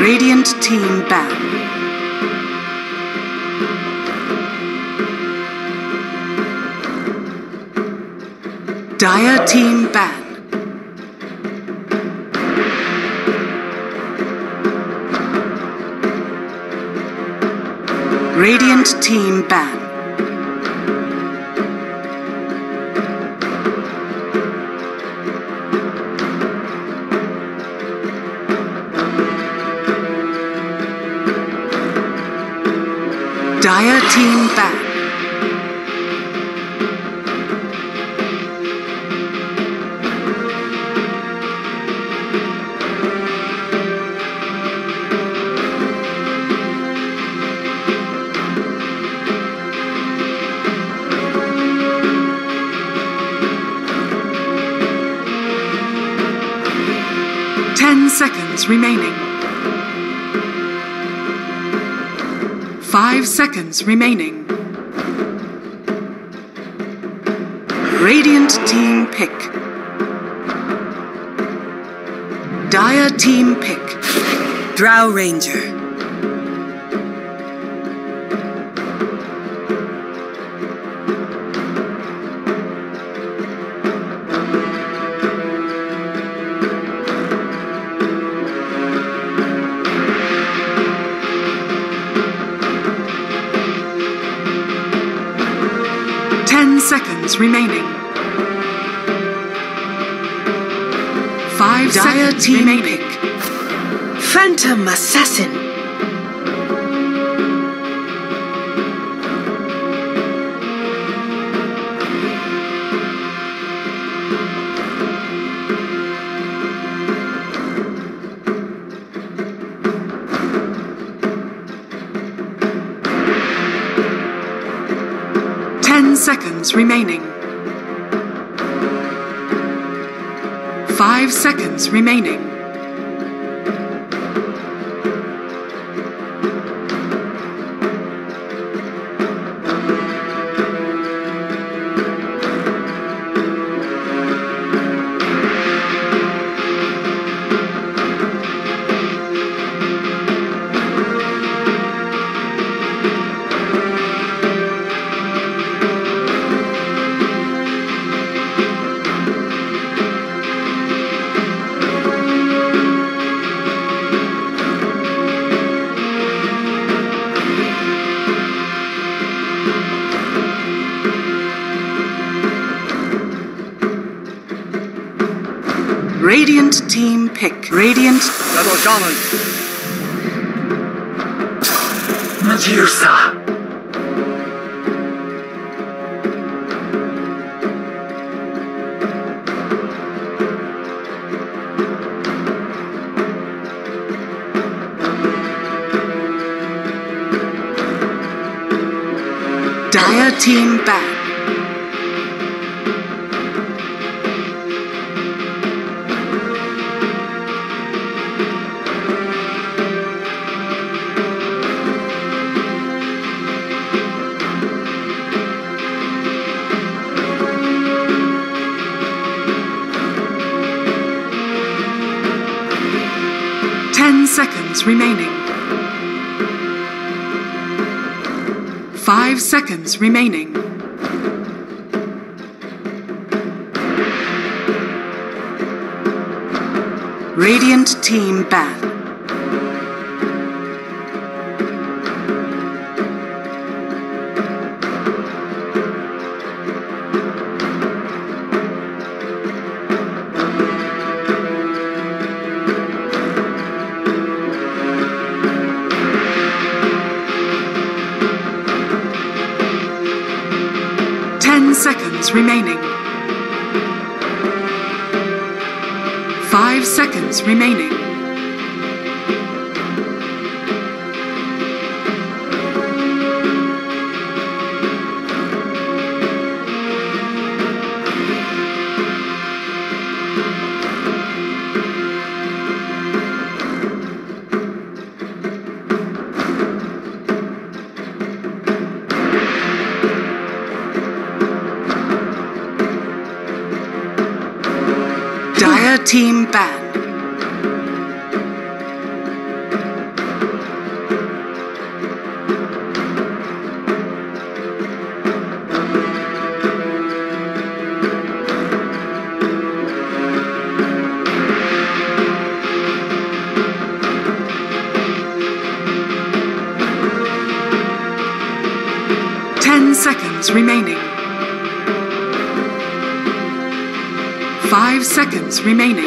Radiant Team ban. Dire Team ban. Radiant Team ban. Dire Team ban. Seconds remaining. Radiant Team pick. Dire Team pick. Drow Ranger. Seconds remaining. Five Dire seconds Team remaining. pick. Phantom Assassin. Ten seconds remaining. Remaining. Radiant Rebel Shaman. Medusa. Dire Team ban. Ten seconds remaining. Five seconds remaining. Radiant Team ban. Remaining. Seconds remaining.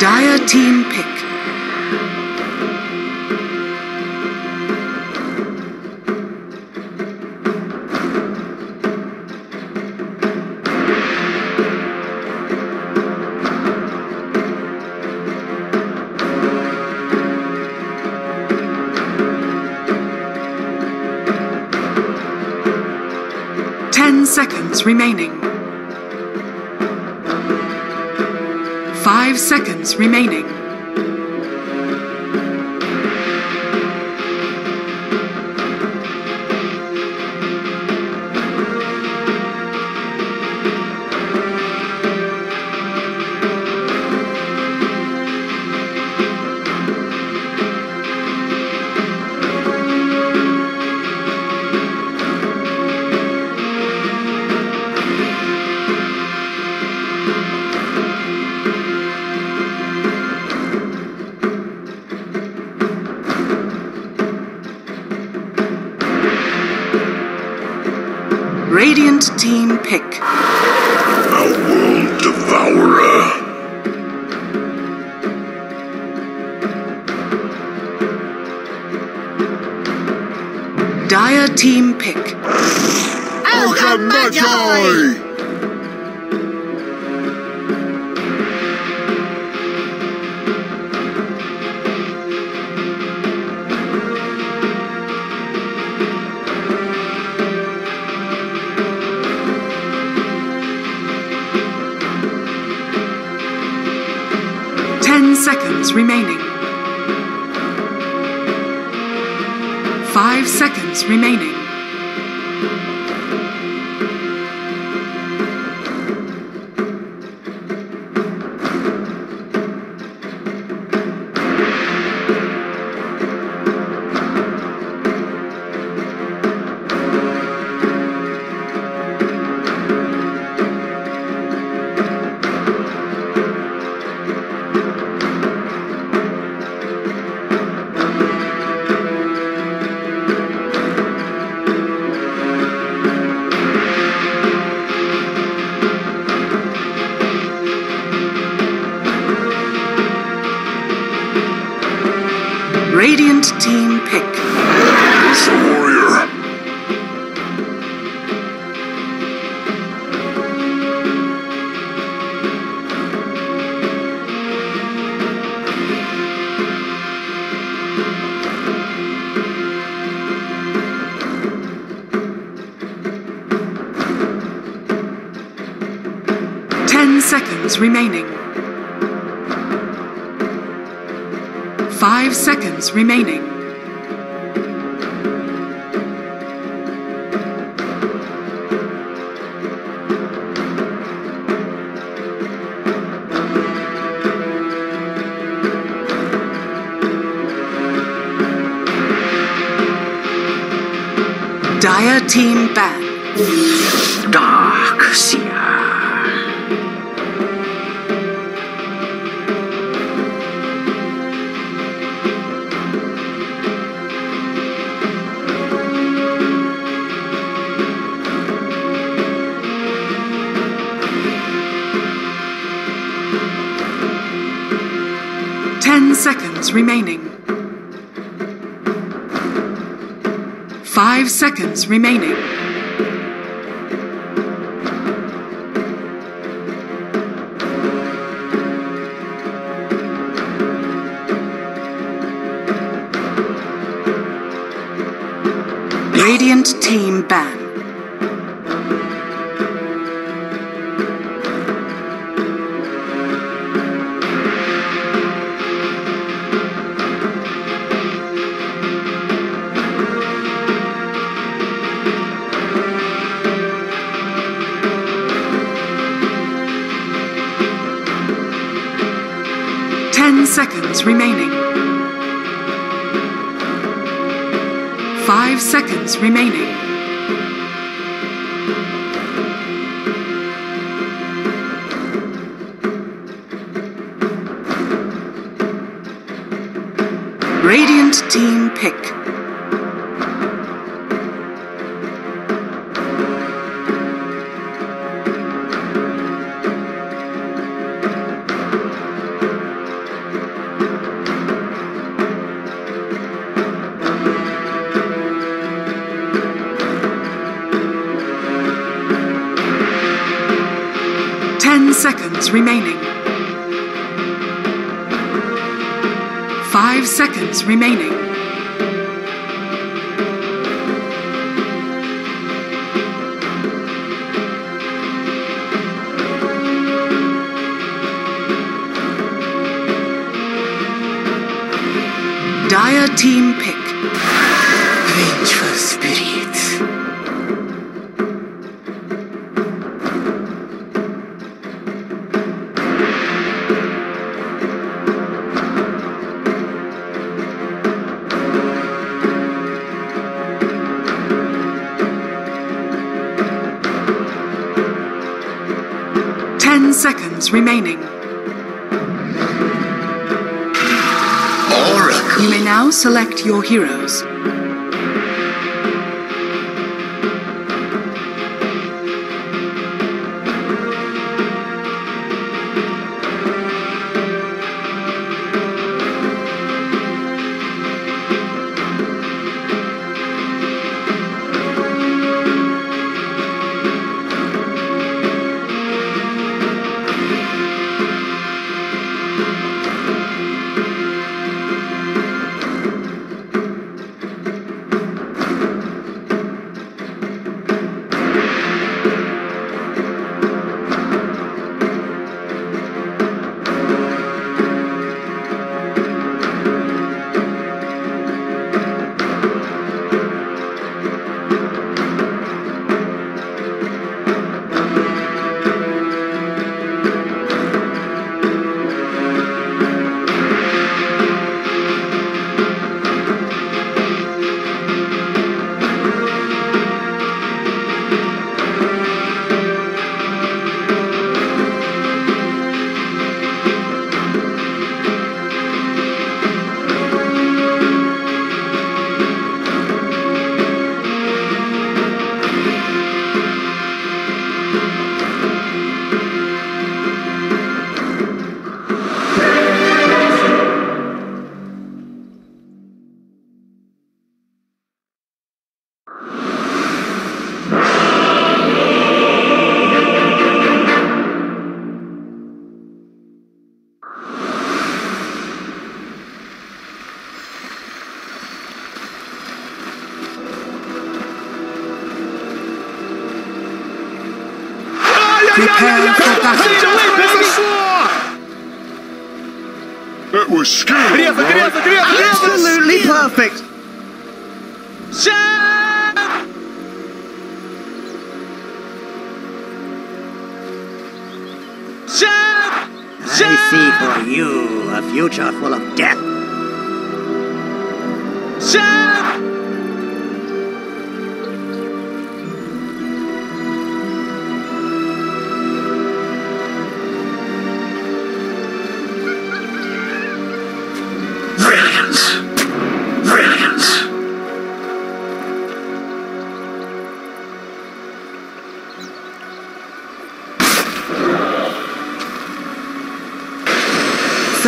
Dire Team Pick. Remaining. Five seconds remaining. Remaining. Dire Team Ban. Dark Seer. Seconds remaining. Five seconds remaining. Ten seconds remaining. Five seconds remaining. Radiant team pick. Remaining. Five seconds remaining. Dire team remaining. Oracle. You may now select your heroes. Future full of death. Brilliance!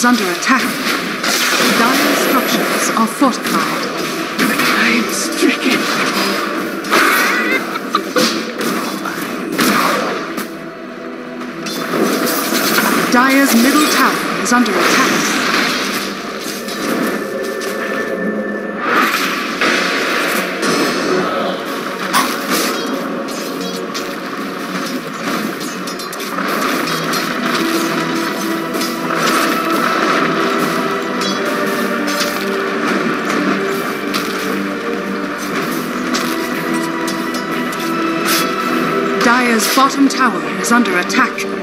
Is under attack. Dire's structures are fortified. I'm stricken. Dire's middle tower is under attack. Under attack.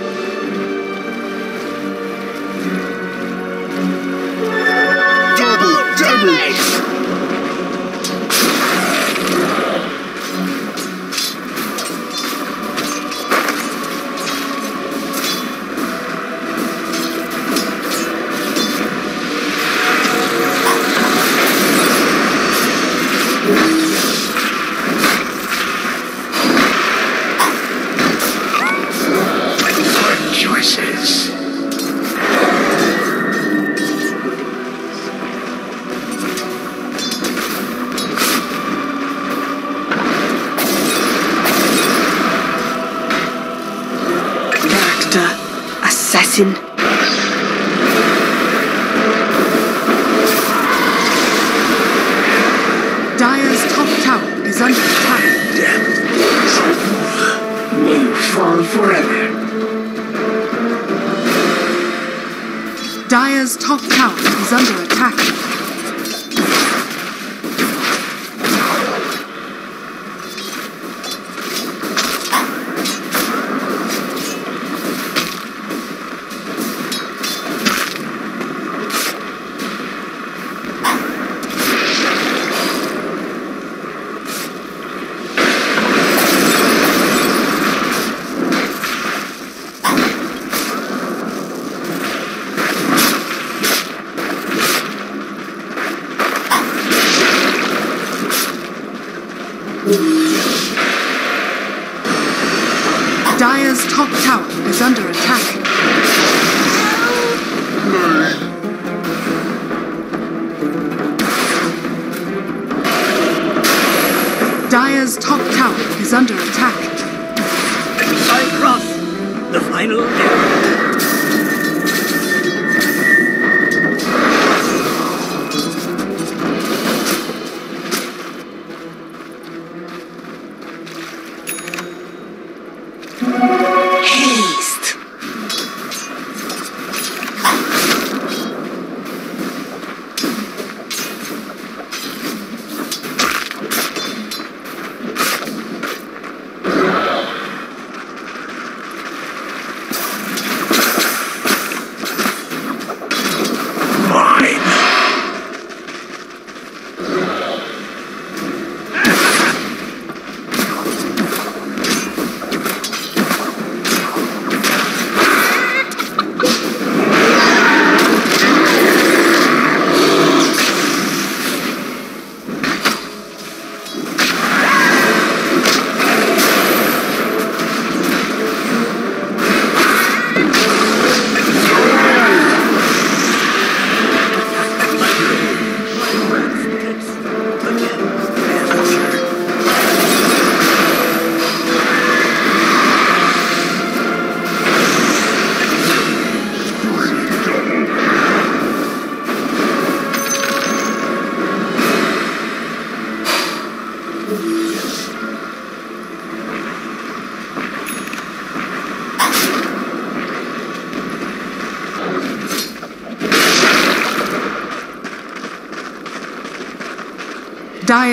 Under attack.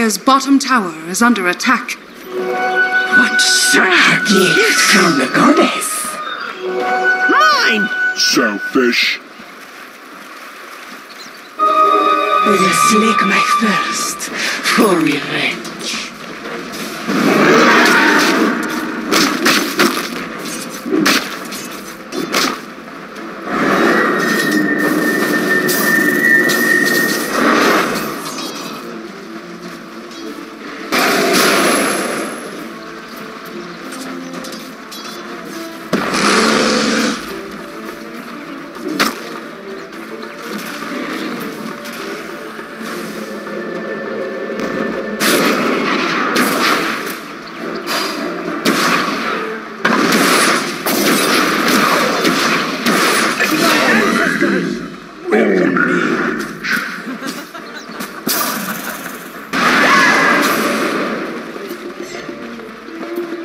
Dire's bottom tower is under attack. What sad gift from the goddess? Mine! Selfish.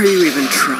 Are you even trying?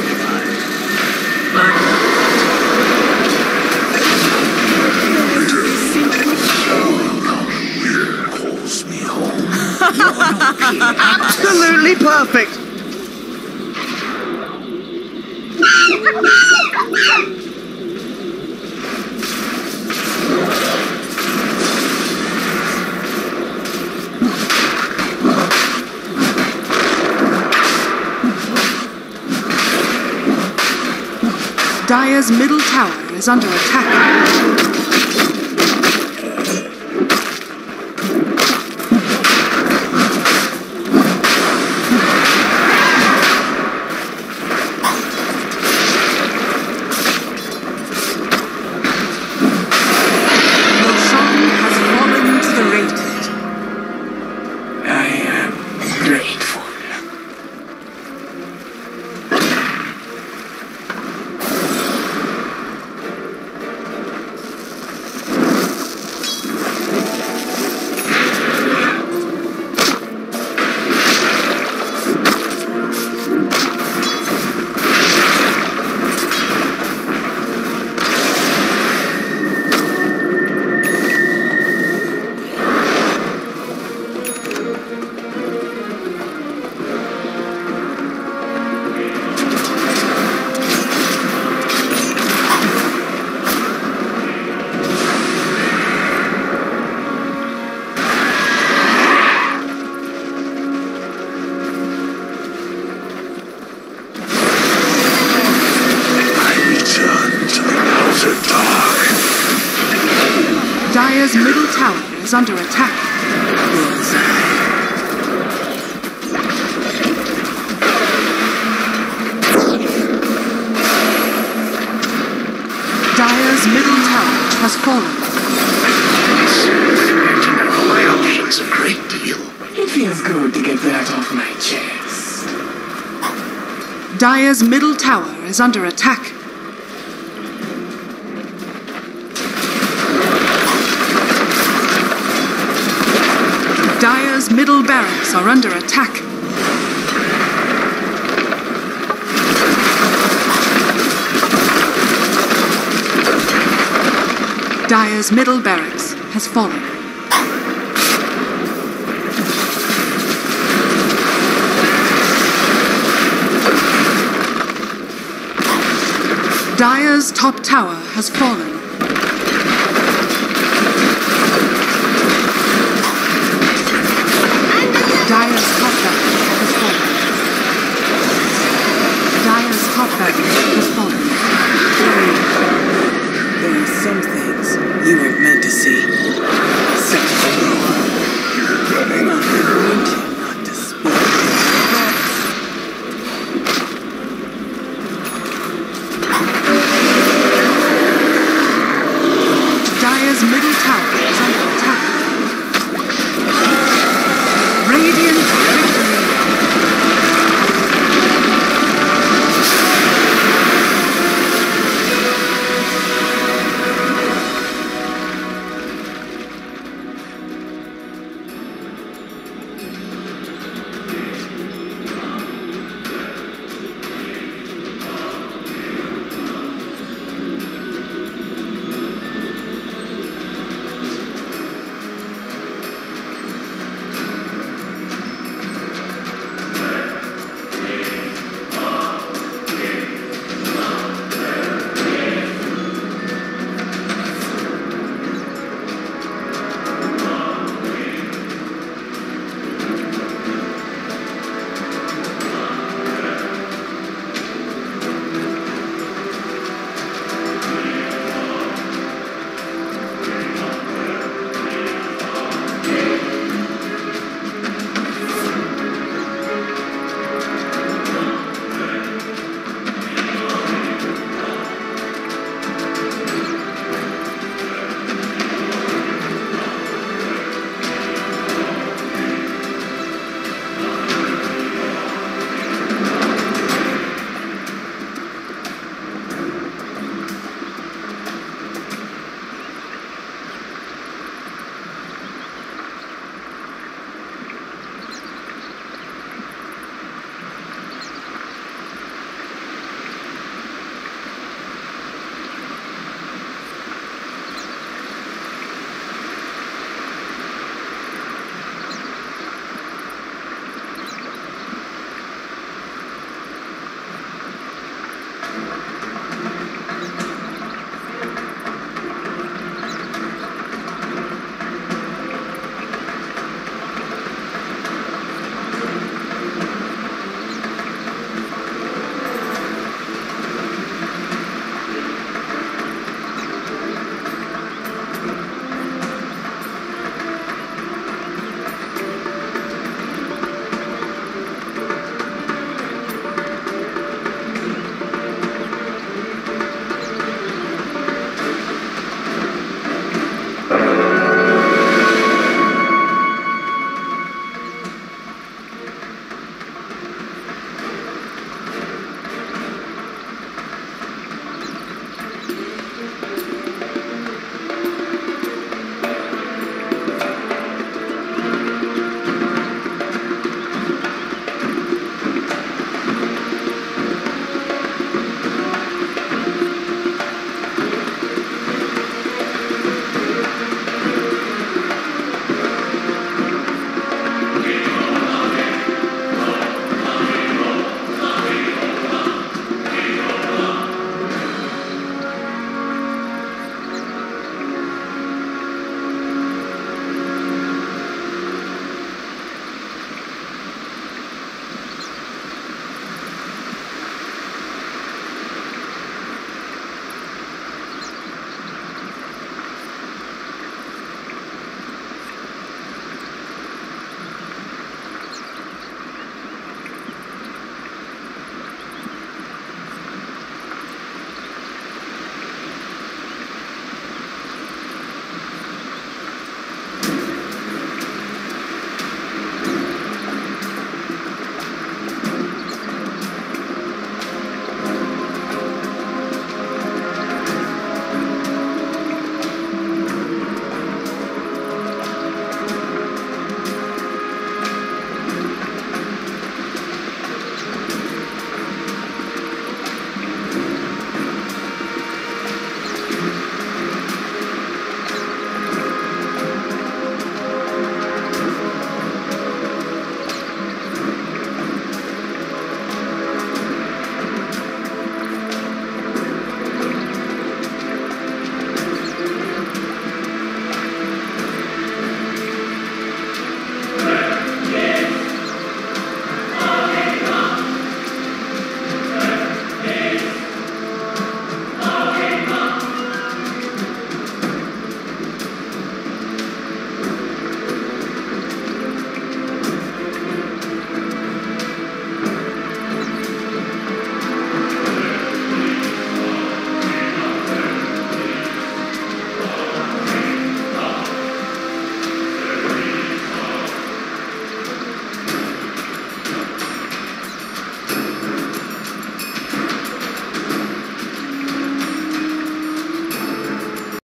Absolutely perfect! Dire's middle tower is under attack. Middle tower is under attack. Dire's middle barracks are under attack. Dire's middle barracks has fallen. Dire's top tower has fallen. Dire's top barracks has fallen. Dire's top barracks has fallen. There are some things you weren't meant to see. Such a You're running.